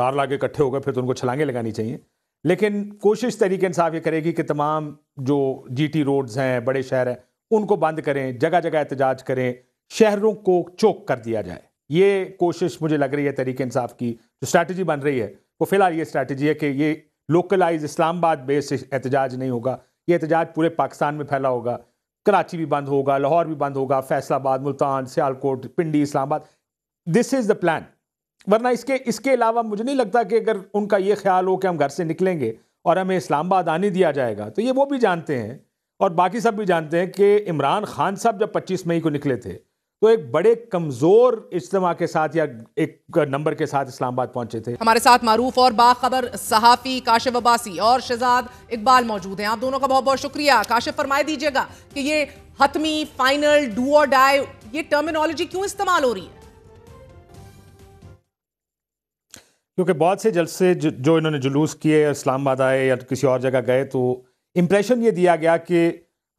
चार लाख इकट्ठे हो गए, फिर तो उनको छलांगे लगानी चाहिए। लेकिन कोशिश तरीके इंसाफ ये करेगी कि तमाम जो जीटी रोड्स हैं, बड़े शहर हैं, उनको बंद करें जगह जगह एहतजाज करें, शहरों को चोक कर दिया जाए। ये कोशिश मुझे लग रही है तरीके इंसाफ की जो स्ट्रैटेजी बन रही है, वो फ़िलहाल ये स्ट्रैटेजी है कि ये लोकलाइज इस्लामाबाद बेस एहतजाज नहीं होगा, ये एहतजाज पूरे पाकिस्तान में फैला होगा, कराची भी बंद होगा, लाहौर भी बंद होगा, Faisalabad, Multan, Sialkot, Pindi, Islamabad. This is the plan वरना इसके इसके अलावा मुझे नहीं लगता कि अगर उनका ये ख्याल हो कि हम घर से निकलेंगे और हमें इस्लामाबाद आने दिया जाएगा तो ये वो भी जानते हैं और बाकी सब भी जानते हैं कि इमरान खान साहब जब 25 मई को निकले थे तो एक बड़े कमज़ोर इज्तम के साथ या एक नंबर के साथ इस्लामाबाद पहुँचे थे। हमारे साथ मारूफ और बाखबर सहाफी काशिफ अब्बासी और शहजाद इकबाल मौजूद हैं। आप दोनों का बहुत बहुत शुक्रिया। काशिफ, फरमाए दीजिएगा कि ये हतमी, फाइनल, डू और डाई, ये टर्मिनोलॉजी क्यों इस्तेमाल हो रही है? क्योंकि बहुत से जलसे जो इन्होंने जुलूस किए इस्लामाबाद आए या किसी और जगह गए तो इम्प्रेशन ये दिया गया कि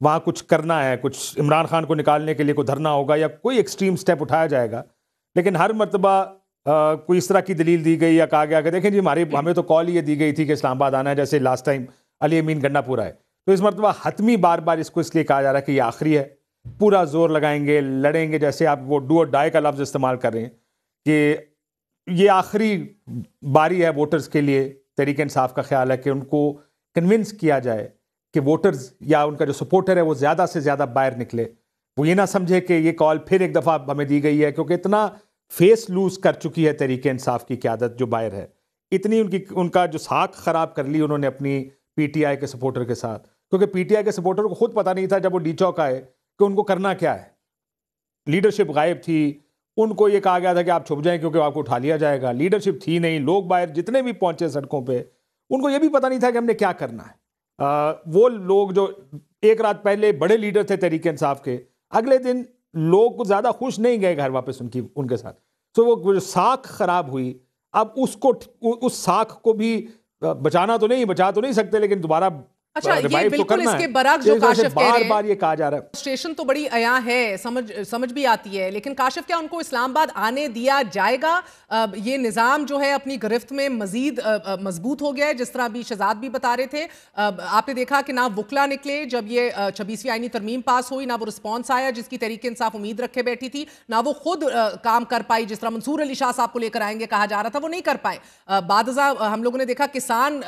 वहाँ कुछ करना है, कुछ इमरान खान को निकालने के लिए कोई धरना होगा या कोई एक्सट्रीम स्टेप उठाया जाएगा। लेकिन हर मरतबा कोई इस तरह की दलील दी गई या कहा गया कि देखें जी, हमारे, हमें तो कॉल ये दी गई थी कि इस्लामाबाद आना है, जैसे लास्ट टाइम अली अमीन गन्नापुरा है तो इस मरतबा हतमी बार बार इसको इसलिए कहा जा रहा है कि ये आखिरी है। पूरा ज़ोर लगाएँगे, लड़ेंगे, जैसे आप वो डू और डाई का लफ्ज़ इस्तेमाल कर रहे हैं कि ये आखिरी बारी है वोटर्स के लिए, तरीके इंसाफ का ख्याल है कि उनको कन्विंस किया जाए कि वोटर्स या उनका जो सपोर्टर है वो ज़्यादा से ज़्यादा बाहर निकले। वो ये ना समझे कि ये कॉल फिर एक दफ़ा हमें दी गई है, क्योंकि इतना फेस लूज कर चुकी है तरीके इंसाफ की क्यादत जो बाहर है। इतनी उनकी, उनका जो साख ख़राब कर ली उन्होंने अपनी पीटीआई के सपोर्टर के साथ। क्योंकि पीटीआई के सपोर्टर को खुद पता नहीं था जब वो डी चौक आए कि उनको करना क्या है। लीडरशिप गायब थी उनको ये कहा गया था कि आप छुप जाएँ क्योंकि आपको उठा लिया जाएगा। लीडरशिप थी नहीं लोग बाहर जितने भी पहुँचे सड़कों पे उनको ये भी पता नहीं था कि हमने क्या करना है। आ, वो लोग जो एक रात पहले बड़े लीडर थे तरीके इंसाफ के अगले दिन लोग कुछ ज़्यादा खुश नहीं गए घर वापस उनकी उनके साथ। तो वो जो साख खराब हुई। अब उसको उस साख को भी बचाना तो नहीं बचा तो नहीं सकते लेकिन दोबारा अच्छा ये तो बिल्कुल तो इसके बरक जो काशिफ बार कह रहे बार ये कहा जा रहा है। स्टेशन तो बड़ी अया है समझ समझ भी आती है लेकिन काशिफ क्या उनको इस्लामाबाद आने दिया जाएगा? ये निज़ाम जो है अपनी गिरफ्त में मजीद मज़बूत हो गया है जिस तरह अभी शहजाद भी बता रहे थे। आपने देखा कि ना वकला निकले जब ये छब्बीसवीं आईनी तरमीम पास हुई ना वो रिस्पॉन्स आया जिसकी तरीके इंसाफ उम्मीद रखे बैठी थी ना वो खुद काम कर पाई जिस तरह मंसूर अली शाह साहब को लेकर आएँगे कहा जा रहा था वो नहीं कर पाए। बाद हम लोगों ने देखा किसान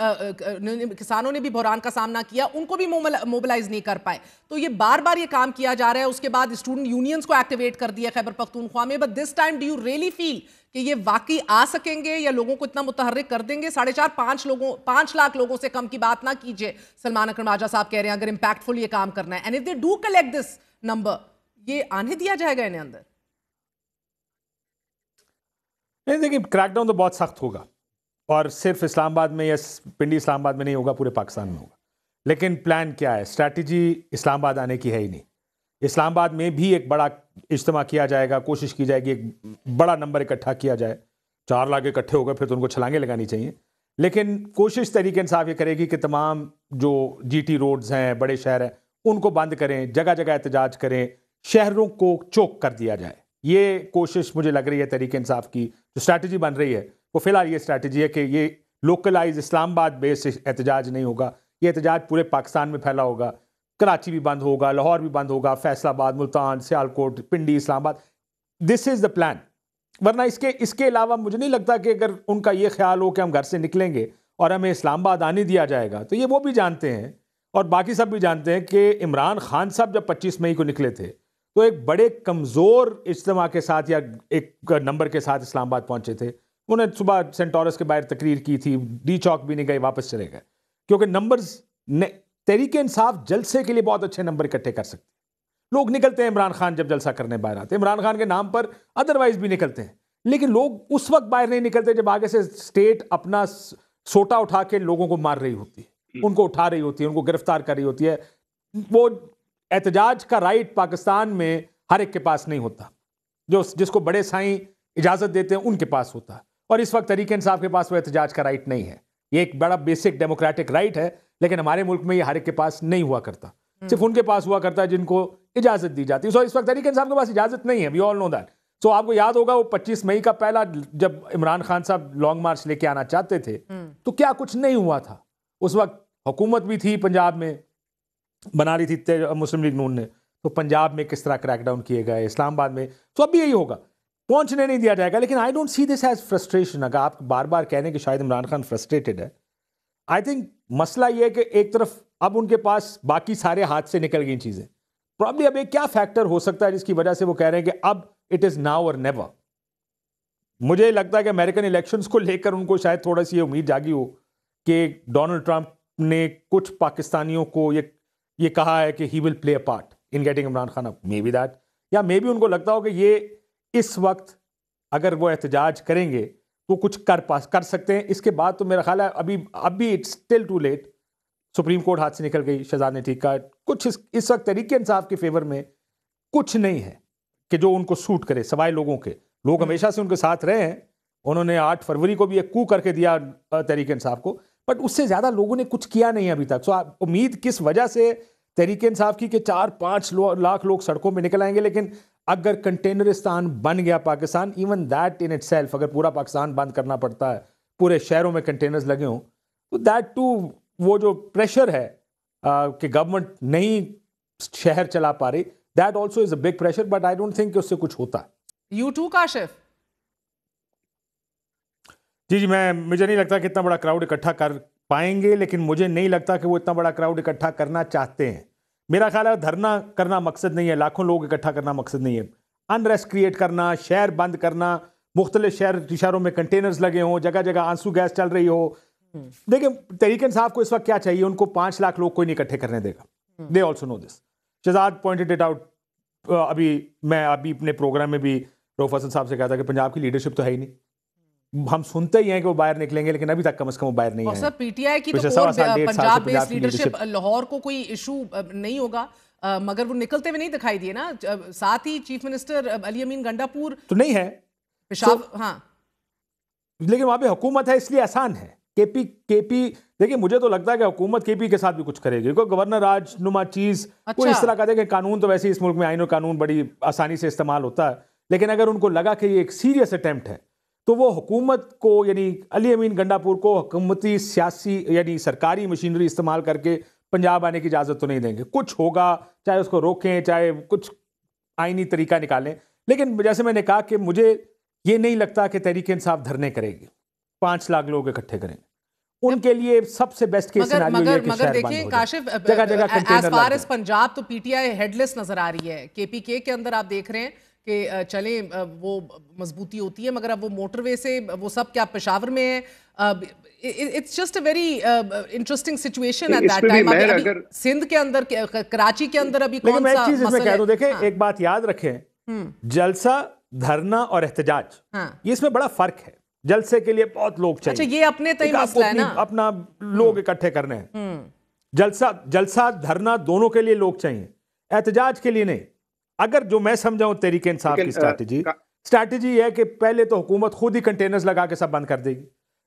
किसानों ने भी बुरान का सामना किया, उनको भी मोबिलाइज नहीं कर पाए। तो ये बार बार ये काम किया जा रहा है, उसके बाद स्टूडेंट यूनियंस को एक्टिवेट कर दिया खैबर पख्तूनख्वा में। But this time do you really feel कि ये वाकई आ सकेंगे या लोगों को इतना मुतहरक कर देंगे? साढ़े चार, पाँच लोगों, पाँच लाख लोगों से कम की बात ना कीजिए, सलमान अकरम आजा साहब कह रहे हैं, अगर इंपैक्टफुल ये काम करना है। And if they do collect this number ये आने दिया जाएगा इन्हें अंदर? नहीं, देखिए क्रैकडाउन तो बहुत सख्त होगा। और सिर्फ़ इस्लामाबाद में या पिंडी इस्लामाबाद में नहीं होगा, पूरे पाकिस्तान में होगा। लेकिन प्लान क्या है? स्ट्रैटेजी इस्लामाबाद आने की है ही नहीं। इस्लामाबाद में भी एक बड़ा इज्तम किया जाएगा, कोशिश की जाएगी, एक बड़ा नंबर इकट्ठा किया जाए। चार लाख इकट्ठे हो गए, फिर तो उनको छलांगे लगानी चाहिए। लेकिन कोशिश तरीके इंसाफ ये करेगी कि तमाम जो जीटी रोड्स हैं, बड़े शहर हैं, उनको बंद करें जगह जगह एहतजाज करें, शहरों को चोक कर दिया जाए। ये कोशिश मुझे लग रही है तरीके इंसाफ की, जो स्ट्रैटेजी बन रही है। वो फ़िलहाल ये स्ट्रैटेजी है कि ये लोकलाइज इस्लामाबाद बेस एहतजाज नहीं होगा। ये एहतजाज पूरे पाकिस्तान में फैला होगा। कराची भी बंद होगा, लाहौर भी बंद होगा, Faisalabad, Multan, Sialkot, Pindi, Islamabad. This is the plan वरना इसके इसके अलावा मुझे नहीं लगता कि अगर उनका ये ख्याल हो कि हम घर से निकलेंगे और हमें इस्लामाबाद आने दिया जाएगा तो ये वो भी जानते हैं और बाकी सब भी जानते हैं कि इमरान खान साहब जब 25 मई को निकले थे तो एक बड़े कमज़ोर इज्तम के साथ या एक नंबर के साथ इस्लामाबाद पहुँचे थे। उन्होंने सुबह सेंटोरस के बाहर तकरीर की थी, डी चौक भी नहीं गए, वापस चले गए। क्योंकि नंबर्स तरीके इंसाफ जलसे के लिए बहुत अच्छे नंबर इकट्ठे कर सकते हैं। लोग निकलते हैं इमरान खान जब जलसा करने बाहर आते हैं। इमरान खान के नाम पर अदरवाइज़ भी निकलते हैं। लेकिन लोग उस वक्त बाहर नहीं निकलते जब आगे से स्टेट अपना सोटा उठा के लोगों को मार रही होती है। उनको उठा रही होती है, उनको गिरफ़्तार कर रही होती है। वो एहतजाज का राइट पाकिस्तान में हर एक के पास नहीं होता। जो जिसको बड़े साई इजाज़त देते हैं, उनके पास होता। है और इस वक्त तरीके इंसाफ के पास वो एहतजाज का राइट नहीं है। ये एक बड़ा बेसिक डेमोक्रेटिक राइट है लेकिन हमारे मुल्क में ये हर एक के पास नहीं हुआ करता। हम्म। सिर्फ़ उनके पास हुआ करता है जिनको इजाज़त दी जाती है। सो इस वक्त तरीके इंसान के पास इजाज़त नहीं है we all know that so आपको याद होगा वो 25 मई का पहला जब इमरान खान साहब लॉन्ग मार्च लेके आना चाहते थे तो क्या कुछ नहीं हुआ था? उस वक्त हुकूमत भी थी पंजाब में बना रही थी मुस्लिम लीग नून ने। तो पंजाब में किस तरह क्रैकडाउन किए गए इस्लामाबाद में? तो अब भी यही होगा। पहुँचने नहीं दिया जाएगा, लेकिन I don't see this as frustration अगर आप बार बार कह रहे हैं कि शायद इमरान खान फ्रस्ट्रेटेड है आई थिंक मसला ये है कि एक तरफ़ अब उनके पास बाकी सारे हाथ से निकल गई चीज़ें। प्रॉब्ली अब एक क्या फैक्टर हो सकता है जिसकी वजह से वो कह रहे हैं कि अब it is now or never मुझे लगता है कि अमेरिकन इलेक्शंस को लेकर उनको शायद थोड़ा सी ये उम्मीद जागी हो कि डोनाल्ड ट्रंप ने कुछ पाकिस्तानियों को ये ये कहा है कि he will play a part in getting Imran Khan maybe that that या मे बी उनको लगता हो कि ये इस वक्त अगर वो एहतजाज करेंगे तो कुछ कर पास कर सकते हैं। इसके बाद तो मेरा ख्याल है अभी अभी it's still too late Supreme Court हाथ से निकल गई शहजाद ने ठीक कहा। कुछ इस, इस वक्त तरीके इंसाफ के फेवर में कुछ नहीं है कि जो उनको सूट करे सवाए लोगों के। लोग हम्म। हमेशा से उनके साथ रहे हैं। उन्होंने आठ फरवरी को भी एक कू करके दिया तरीके इंसाफ को। बट उससे ज़्यादा लोगों ने कुछ किया नहीं अभी तक। सो आप उम्मीद किस वजह से तरीके इंसाफ की कि चार पाँच लो, लाख लोग सड़कों में निकल आएँगे लेकिन अगर कंटेनरिस्तान बन गया Pakistan even that in it अगर पूरा पाकिस्तान बंद करना पड़ता है पूरे शहरों में कंटेनर्स लगे हों तो दैट टू वो जो प्रेशर है आ, कि गवर्नमेंट नहीं शहर चला पा रही that also is a big pressure but I don't think उससे कुछ होता है। You too Kashif. जी जी मैं मुझे नहीं लगता कि इतना बड़ा क्राउड इकट्ठा कर पाएँगे लेकिन मुझे नहीं लगता कि वो इतना बड़ा क्राउड इकट्ठा करना चाहते हैं। मेरा ख्याल है धरना करना मकसद नहीं है लाखों लोग इकट्ठा करना मकसद नहीं है। अनरेस्ट क्रिएट करना शहर बंद करना मुख्तलिफ़ शहर शहरों में कंटेनर्स लगे हों जगह जगह आँसू गैस चल रही हो। हम्म। देखिए तरीके साहब को इस वक्त क्या चाहिए? उनको पाँच लाख लोग कोई नहीं इकट्ठे करने देगा। They also know this Shahzad pointed it out अभी मैं अभी अपने प्रोग्राम में भी रोफ हसन साहब से कहा था कि पंजाब की लीडरशिप तो है ही नहीं। हम सुनते ही हैं कि वो बाहर निकलेंगे लेकिन अभी तक कम से कम वो बाहर नहीं है। पीटीआई की तो पंजाब बेस्ड लीडरशिप लाहौर को कोई इशू नहीं होगा। मगर वो निकलते हुए नहीं दिखाई दिए ना। साथ ही चीफ मिनिस्टर अली अमीन गंडापुर तो नहीं है। पेशाब हाँ। लेकिन वहाँ पे हुकूमत है इसलिए आसान है। केपी केपी देखिए मुझे तो लगता है कि हुकूमत केपी के साथ भी कुछ करेगी। क्योंकि गवर्नर राज नुमा चीज़ अच्छा। कोई इस तरह का देखे कानून तो वैसे इस मुल्क में आइन और कानून बड़ी आसानी से इस्तेमाल होता है। लेकिन अगर उनको लगा कि ये एक सीरियस अटेम्प्ट है तो वो हुकूमत को यानी अली अमीन गंडापुर को हुकूमती सियासी यानी सरकारी मशीनरी इस्तेमाल करके पंजाब आने की इजाज़त तो नहीं देंगे। कुछ होगा चाहे उसको रोकें चाहे कुछ आइनी तरीका निकालें। लेकिन जैसे मैंने कहा कि मुझे ये नहीं लगता कि तहरीक इंसाफ धरने करेगी। पाँच लाख लोग इकट्ठे करेंगे। उनके लिए सबसे बेस्ट केस मगर मगर मगर देखिए काशिफ जगह जगह एज फार एज पंजाब तो पीटीआई हेडलेस नज़र आ रही है। केपीके के अंदर आप देख रहे हैं कि चले वो मजबूती होती है मगर अब वो मोटरवे से वो सब क्या पेशावर में है it's just a very interesting situation at that time अगर सिंध के अंदर कराची के अंदर अभी कौन सा चीज़ इसमें कह दूँ देखें हाँ। एक बात याद रखें हम्म। जलसा धरना और एहतजाज हाँ। ये इसमें बड़ा फ़र्क है जलसे के लिए बहुत लोग चाहिए अच्छा ये अपने तय मसला है ना अपना लोग हम्म। इकट्ठे करने हैं हम्म। जलसा जलसा धरना दोनों के लिए लोग चाहिए एहतजाज के लिए नहीं अगर जो मैं समझाऊं तरीके इंसाफ की स्ट्रैटेजी स्ट्रैटेजी है कि पहले तो हुकूमत खुद ही कंटेनर्स लगा के सब बंद कर देगी।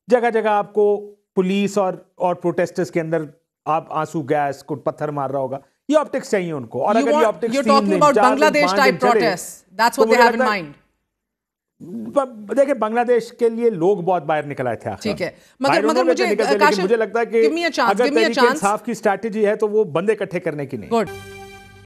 जगह जगह आपको पुलिस और और प्रोटेस्टर्स के अंदर आप आँसू गैस को पत्थर मार रहा होगा। ये ऑप्टिक्स चाहिए उनको। और अगर ये optics you're talking about Bangladesh type protests. That's what they have in mind. देखिए बांग्लादेश के लिए लोग बहुत बाहर निकल आए थे ठीक है। मगर मगर मुझे मुझे लगता है कि अगर इंसाफ की स्ट्रैटेजी है तो वो बंदे इकट्ठे करने की नहीं। गुड